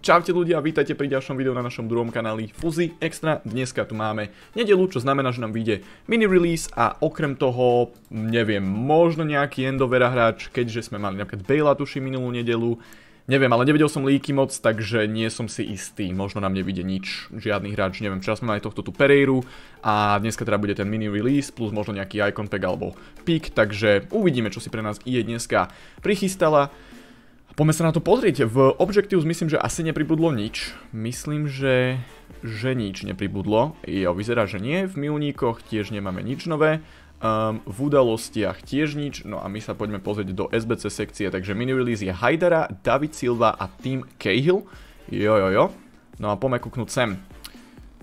Čaute ľudia, vítajte pri ďalšom videu na našom druhom kanáli Fuzzy Extra. Dneska tu máme nedelu, čo znamená, že nám vyjde mini release a okrem toho, neviem, možno nejaký Endovera hráč, keďže sme mali napríklad Bale tuši minulú nedelu. Neviem, ale nevedel som líky moc, takže nie som si istý. Možno nám nevidie nič, žiadny hráč, neviem. Včera sme mali tohto tu Pereiru a dneska teda bude ten mini release plus možno nejaký icon pack alebo pick, takže uvidíme, čo si pre nás IE dneska prichystala. Poďme sa na to pozrieť. V Objectives myslím, že asi nepribudlo nič. Myslím, že, že nič nepribudlo. Jo, vyzerá, že nie. V milníkoch tiež nemáme nič nové. Um, v udalostiach tiež nič, no a my sa poďme pozrieť do SBC sekcie, takže mini release je Haidara, David Silva a Team Cahill. Jo, jo, jo. No a poďme kúknúť sem.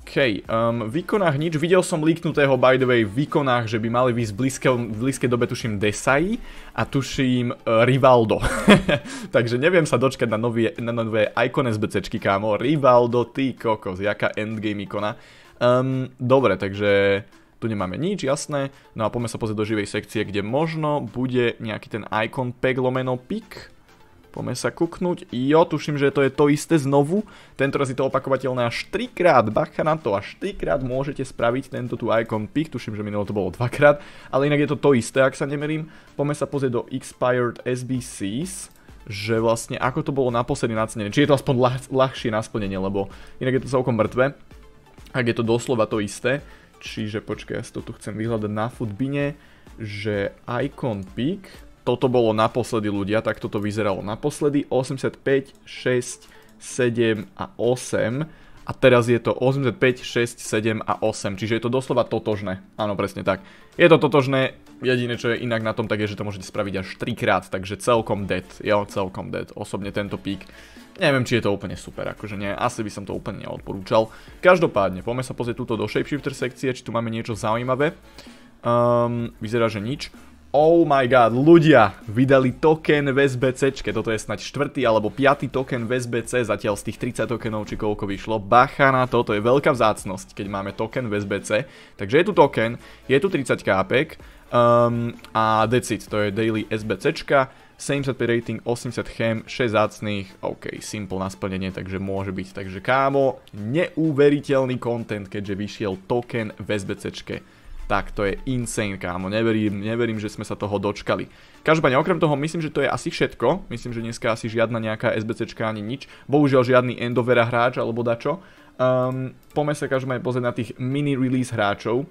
OK, um, v nič. Videl som líknutého by the way v výkonách, že by mali výsť v blízke, v blízkej dobe tuším Desai a tuším uh, Rivaldo. takže neviem sa dočkať na, novie, na nové Icon SBCčky, kámo. Rivaldo, ty kokos, jaká endgame ikona. Um, dobre, takže tu nemáme nič, jasné. No a poďme sa pozrieť do živej sekcie, kde možno bude nejaký ten Icon pack lomeno pick Poďme sa kuknúť. Jo, tuším, že to je to isté znovu. Tento raz je to opakovateľné až 3 krát. Bacha na to, až 3 krát môžete spraviť tento tu icon pick. Tuším, že minulo to bolo 2 krát. Ale inak je to to isté, ak sa nemerím. Poďme sa pozrieť do expired SBCs že vlastne ako to bolo naposledy nacenené. Či je to aspoň ľah, ľahšie na splnenie, lebo inak je to celkom mŕtve. Ak je to doslova to isté. Čiže počkaj, ja si to tu chcem vyhľadať na footbine, že icon pick toto bolo naposledy ľudia, tak toto vyzeralo naposledy. 85, 6, 7 a 8. A teraz je to 85, 6, 7 a 8. Čiže je to doslova totožné. Áno, presne tak. Je to totožné. Jediné, čo je inak na tom, tak je, že to môžete spraviť až 3 krát. Takže celkom dead. Jo, celkom dead. Osobne tento pík. Neviem, či je to úplne super, akože nie, asi by som to úplne neodporúčal. Každopádne, poďme sa pozrieť túto do Shapeshifter sekcie, či tu máme niečo zaujímavé. Um, vyzerá, že nič. Oh my god, ľudia vydali token v SBC, toto je snať štvrtý alebo piatý token v SBC, zatiaľ z tých 30 tokenov či koľko vyšlo. Bacha na to, to je veľká vzácnosť, keď máme token v SBC. Takže je tu token, je tu 30 kápek um, a decid, to je daily SBCčka. 75 rating, 80 chem, 6 zácných, ok, simple na splnenie, takže môže byť. Takže kámo, neuveriteľný content, keďže vyšiel token v SBCčke tak to je insane, kámo, neverím, neverím, že sme sa toho dočkali. Každopádne, okrem toho, myslím, že to je asi všetko, myslím, že dneska asi žiadna nejaká SBCčka ani nič, bohužiaľ žiadny endovera hráč alebo dačo. Um, poďme sa každopádne pozrieť na tých mini release hráčov,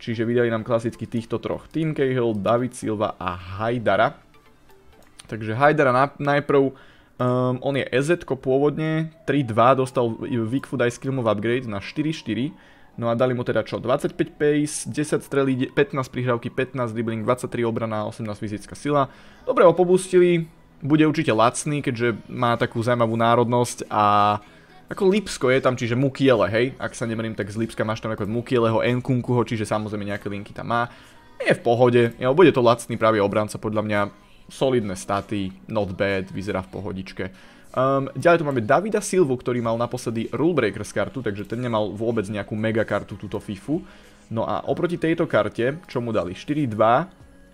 čiže vydali nám klasicky týchto troch, Team Cahill, David Silva a Haidara. Takže Haidara na, najprv, um, on je EZ pôvodne, 3-2, dostal Weak Food Ice Upgrade na 4-4, No a dali mu teda čo? 25 pace, 10 strelí, 15 prihrávky, 15 dribbling, 23 obrana, 18 fyzická sila. Dobre ho pobustili, bude určite lacný, keďže má takú zaujímavú národnosť a ako Lipsko je tam, čiže Mukiele, hej? Ak sa nemerím, tak z Lipska máš tam ako Mukieleho, Nkunkuho, čiže samozrejme nejaké linky tam má. Je v pohode, jo, bude to lacný pravý obranca, podľa mňa solidné staty, not bad, vyzerá v pohodičke. Um, ďalej tu máme Davida Silvu, ktorý mal naposledy Rulebreakers kartu, takže ten nemal vôbec nejakú mega kartu túto FIFU. No a oproti tejto karte, čo mu dali? 4-2,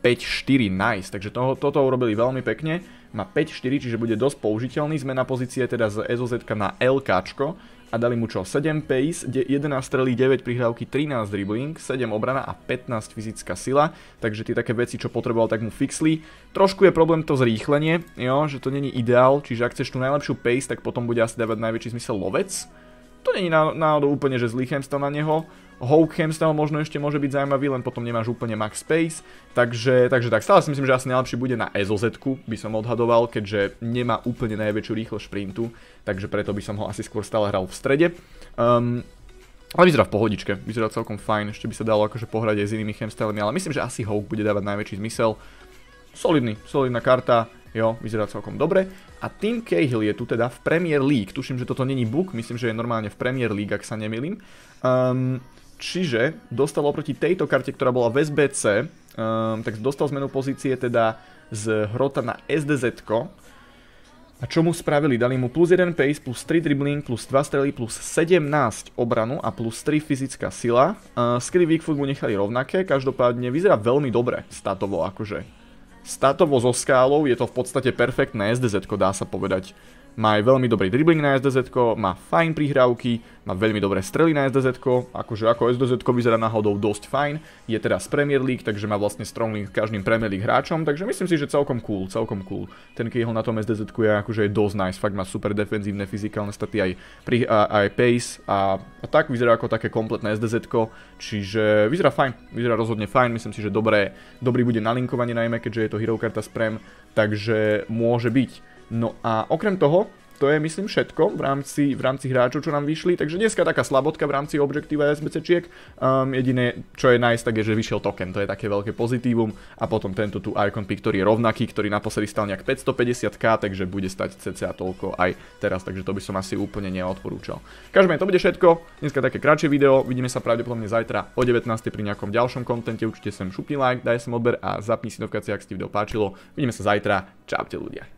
5-4, nice, takže toho, toto urobili veľmi pekne. Má 5-4, čiže bude dosť použiteľný, zmena pozície teda z SOZ na LKčko a dali mu čo? 7 pace, 11 strelí, 9 prihrávky, 13 dribbling, 7 obrana a 15 fyzická sila, takže tie také veci, čo potreboval, tak mu fixli. Trošku je problém to zrýchlenie, jo, že to není ideál, čiže ak chceš tú najlepšiu pace, tak potom bude asi dávať najväčší zmysel lovec. To není náhodou úplne, že zlý na neho. Hawk Hemstel možno ešte môže byť zaujímavý, len potom nemáš úplne max space. Takže, takže tak, stále si myslím, že asi najlepší bude na SOZ, by som odhadoval, keďže nemá úplne najväčšiu rýchlosť šprintu, takže preto by som ho asi skôr stále hral v strede. Um, ale vyzerá v pohodičke, vyzerá celkom fajn, ešte by sa dalo akože pohrať aj s inými Hemstelmi, ale myslím, že asi Hawk bude dávať najväčší zmysel. Solidný, solidná karta, jo, vyzerá celkom dobre. A Tim Cahill je tu teda v Premier League, tuším, že toto není book, myslím, že je normálne v Premier League, ak sa nemýlim. Um, čiže dostal oproti tejto karte, ktorá bola v SBC, um, tak dostal zmenu pozície teda z hrota na SDZ. A čo mu spravili? Dali mu plus 1 pace, plus 3 dribbling, plus 2 strely, plus 17 obranu a plus 3 fyzická sila. Uh, skilly weak foot mu nechali rovnaké, každopádne vyzerá veľmi dobre statovo akože. Statovo so skálou je to v podstate perfektné SDZ, dá sa povedať. Má aj veľmi dobrý dribbling na SDZ, má fajn prihrávky, má veľmi dobré strely na SDZ, akože ako SDZ vyzerá náhodou dosť fajn, je teraz Premier League, takže má vlastne strong link každým Premier League hráčom, takže myslím si, že celkom cool, celkom cool. Ten Cahill na tom SDZ je akože dosť nice, fakt má super defenzívne, fyzikálne staty, aj, pri, a, aj pace a, a tak vyzerá ako také kompletné SDZ, čiže vyzerá fajn, vyzerá rozhodne fajn, myslím si, že dobré, dobrý bude nalinkovanie najmä, keďže je to hero karta z Prem, takže môže byť. No a okrem toho, to je myslím všetko v rámci, v rámci hráčov, čo nám vyšli, takže dneska taká slabotka v rámci objektíva SBCčiek. Um, jediné, čo je nice, tak je, že vyšiel token, to je také veľké pozitívum a potom tento tu Icon Pick, ktorý je rovnaký, ktorý naposledy stal nejak 550k, takže bude stať cca toľko aj teraz, takže to by som asi úplne neodporúčal. Každopádne to bude všetko, dneska také kratšie video, vidíme sa pravdepodobne zajtra o 19. pri nejakom ďalšom kontente, určite sem šupni like, daj sem odber a zapni si notifikácie, ak si video páčilo. Vidíme sa zajtra, čaute ľudia.